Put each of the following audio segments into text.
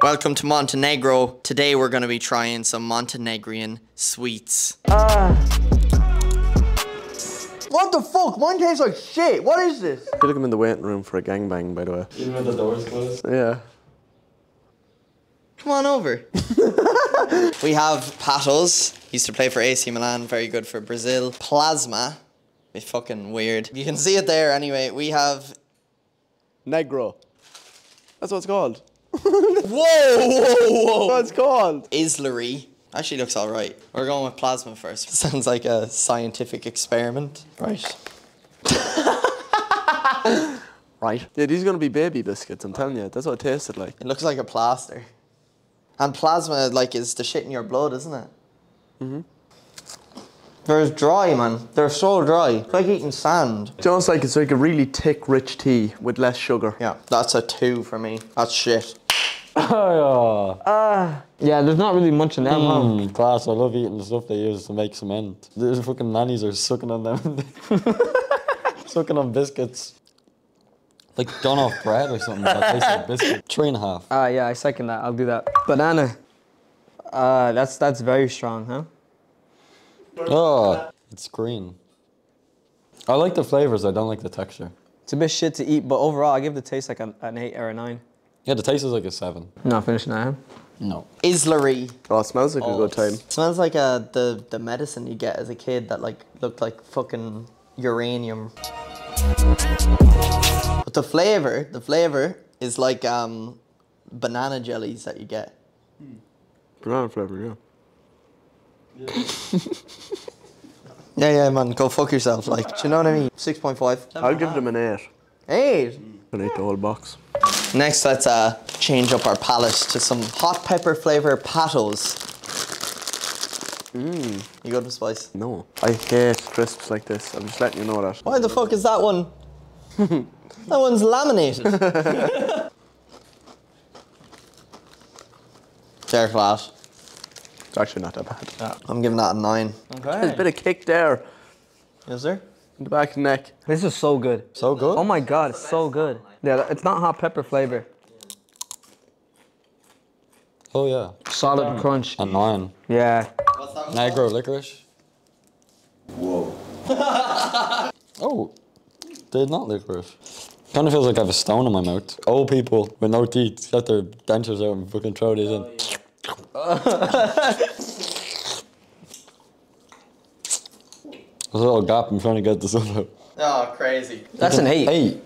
Welcome to Montenegro. Today we're going to be trying some Montenegrin sweets. Uh. What the fuck? Mine tastes like shit. What is this? I feel like I'm in the waiting room for a gangbang, by the way. Even with the doors closed. Yeah. Come on over. we have Patos. Used to play for AC Milan. Very good for Brazil. Plasma. It's fucking weird. You can see it there anyway. We have. Negro. That's what it's called. Whoa, whoa, That's whoa. what it's called. Islery. Actually looks alright. We're going with plasma first. Sounds like a scientific experiment. Right. Right. Yeah, these are gonna be baby biscuits. I'm telling you. That's what it tasted like. It looks like a plaster. And plasma, like, is the shit in your blood, isn't it? Mm-hmm. They're dry, man. They're so dry. It's like eating sand. It's almost like it's like a really thick, rich tea with less sugar. Yeah, that's a two for me. That's shit. Oh, Yeah, there's not really much in them, huh? Mm, class, I love eating the stuff they use to make cement. The fucking nannies are sucking on them. sucking on biscuits. Like done off bread or something that tastes like biscuit. Three and a half. Ah, yeah, I second that. I'll do that. Banana. Uh, that's that's very strong, huh? Oh, it's green. I like the flavors, I don't like the texture. It's a bit shit to eat, but overall, I give the taste like an, an eight or a nine. Yeah, the taste is like a seven. Not finishing that. No. Islery. Oh, it smells like a good time. Smells like uh, the, the medicine you get as a kid that like looked like fucking uranium. But the flavor, the flavor is like um, banana jellies that you get. Banana flavor, yeah. Yeah, yeah, man, go fuck yourself. Like, do you know what I mean? 6.5. I'll give them an eight. Eight. I'll eat the whole box. Next, let's uh, change up our palate to some hot pepper flavor patos. Mmm. You good with spice? No. I hate crisps like this. I'm just letting you know that. Why the fuck is that one? that one's laminated. Fair flat. It's actually not that bad. I'm giving that a nine. There's a bit of kick there Is there? in the back of the neck. This is so good. So good? Oh my god, it's so good. Yeah, it's not hot pepper flavor. Oh yeah. Solid crunch. A nine. Yeah. Negro licorice. Whoa. oh, they're not licorice. Kind of feels like I have a stone in my mouth. Old people with no teeth get their dentures out and fucking throw these in. Oh, There's a little gap. I'm trying to get this out. Oh, crazy. That's an eight. Hey.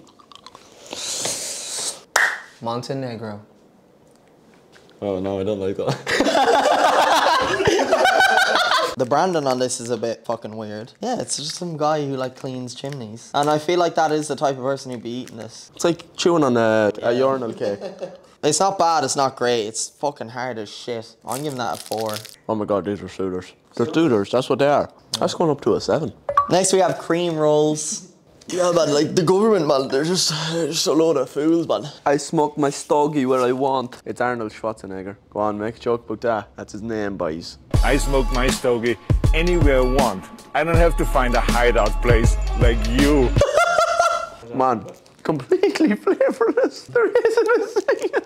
Montenegro. Oh no, I don't like that. The branding on this is a bit fucking weird. Yeah, it's just some guy who like cleans chimneys. And I feel like that is the type of person who'd be eating this. It's like chewing on a, a urinal cake. It's not bad, it's not great. It's fucking hard as shit. I'm giving that a four. Oh my god, these are suitors. They're suitors, that's what they are. That's going up to a seven. Next we have cream rolls. Yeah, man, like the government, man, they're just, they're just a load of fools, man. I smoke my stogie where I want. It's Arnold Schwarzenegger. Go on, make a joke about that. That's his name, boys. I smoke my stogie anywhere I want. I don't have to find a hideout place like you. Man, completely flavorless. There isn't a single,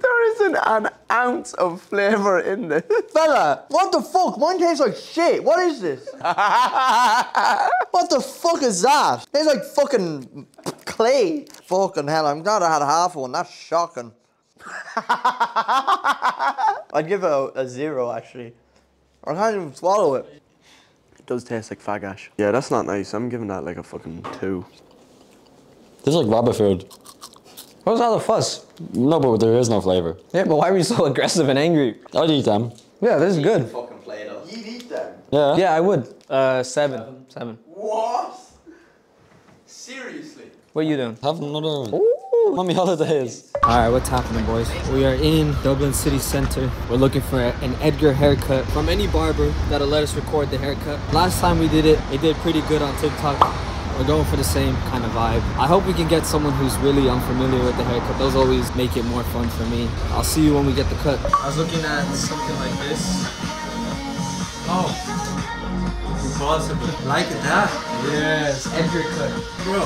there isn't an ounce of flavor in this. Fella, what the fuck? Mine tastes like shit. What is this? what the fuck is that? Tastes like fucking clay. Fucking hell, I'm glad I had half one. That's shocking. I'd give it a, a zero, actually. I can't even swallow it. It does taste like fagash. Yeah, that's not nice. I'm giving that like a fucking two. This is like rabbit food. What was all the fuss? No, but there is no flavor. Yeah, but why were you so aggressive and angry? I'd eat them. Yeah, this is good. Fucking Play-Doh. You'd eat them. Yeah. Yeah, I would. Uh, seven. Seven. What? Seriously? What are you doing? Have another one. Mummy holidays. All right, what's happening, boys? We are in Dublin City Centre. We're looking for an Edgar haircut from any barber that'll let us record the haircut. Last time we did it, it did pretty good on TikTok. We're going for the same kind of vibe. I hope we can get someone who's really unfamiliar with the haircut. Those always make it more fun for me. I'll see you when we get the cut. I was looking at something like this. Oh, impossible. Like that? Yes, Edgar cut. Bro,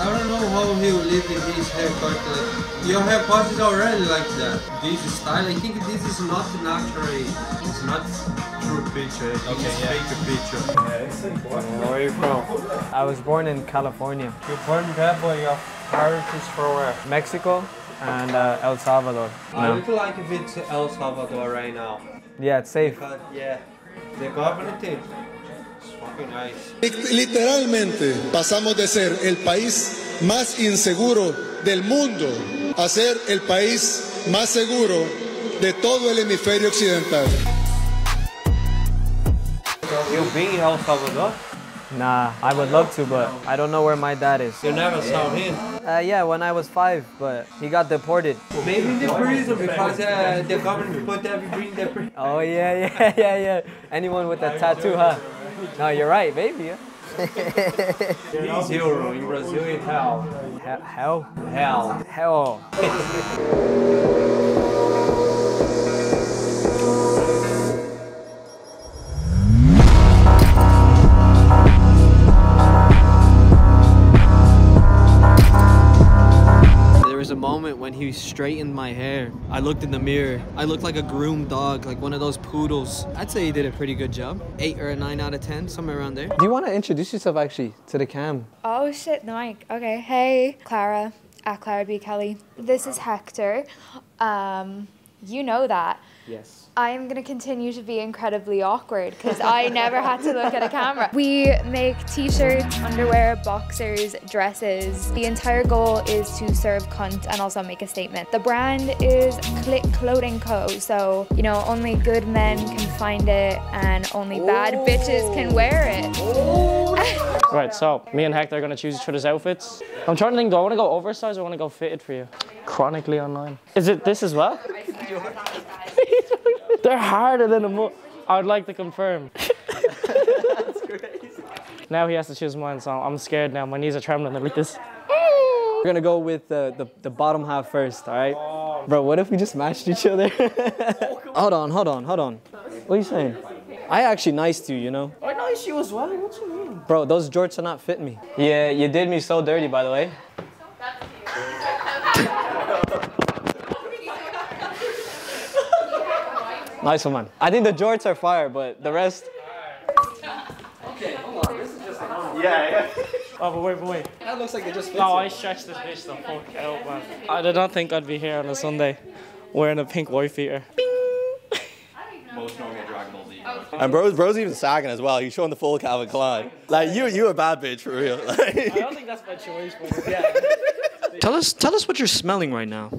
I don't know how he will live in his haircut. Like, your haircut is already like that. This style, I think this is not natural. It's not true picture. Okay, it's yeah. fake picture. Where are you from? I was born in California, You're born there, but your parents is from where? Mexico, and uh, El Salvador. I No. look like if it's El Salvador right now. Yeah, it's safe. Because, yeah, the government Literalmente pasamos de ser el país más inseguro del mundo a ser el país más seguro de todo el hemisferio occidental. You've been in El Salvador? Nah, I would love to, but I don't know where my dad is. You never saw him? Uh, yeah, when I was five, but he got deported. Maybe in the prison because uh, the government put everything in the prison. Oh yeah, yeah, yeah, yeah. Anyone with a tattoo, huh? No, you're right, baby. Zero in Brazil is hell. He- Hell, Hell. hell. Moment straightened my hair. I looked in the mirror. I looked like a groomed dog, like one of those poodles. I'd say he did a pretty good job. Eight or a nine out of ten, somewhere around there. Do you want to introduce yourself actually to the cam? Oh shit, the mic. Okay. Hey, Clara. At Clara B. Kelly. This is Hector. Um, you know that. Yes. I am gonna continue to be incredibly awkward because I never had to look at a camera. We make t-shirts, underwear, boxers, dresses. The entire goal is to serve cunt and also make a statement. The brand is Click Clothing Co. So, you know, only good men can find it and only bad oh. bitches can wear it. Oh. Right, so me and Hector are gonna choose each other's outfits. I'm trying to think, do I wanna go oversized or wanna go fitted for you? Chronically online. Is it this as well? They're harder than a mo- I would like to confirm. That's crazy. Now he has to choose mine, so I'm scared now. My knees are trembling. They're like this. We're gonna go with the, the, the bottom half first, all right? Bro, what if we just matched each other? hold on, hold on, hold on. What are you saying? I actually nice to you, you know? I nice you as well. What do you mean? Bro, those jorts are not fitting me. Yeah, you did me so dirty, by the way. Nice one, man. I think the jorts are fire, but the rest. Okay, hold on. This is just normal. Yeah, yeah. Oh, but wait, but wait. That looks like it just fits. No, I stretched this bitch the fuck out, man. I did not think I'd be here on a Sunday wearing a pink wife beater. And bro's bro's even sagging as well. He's showing the full Calvin Klein. Like you, you a bad bitch for real. I don't think that's my choice, but yeah. Tell us, tell us what you're smelling right now.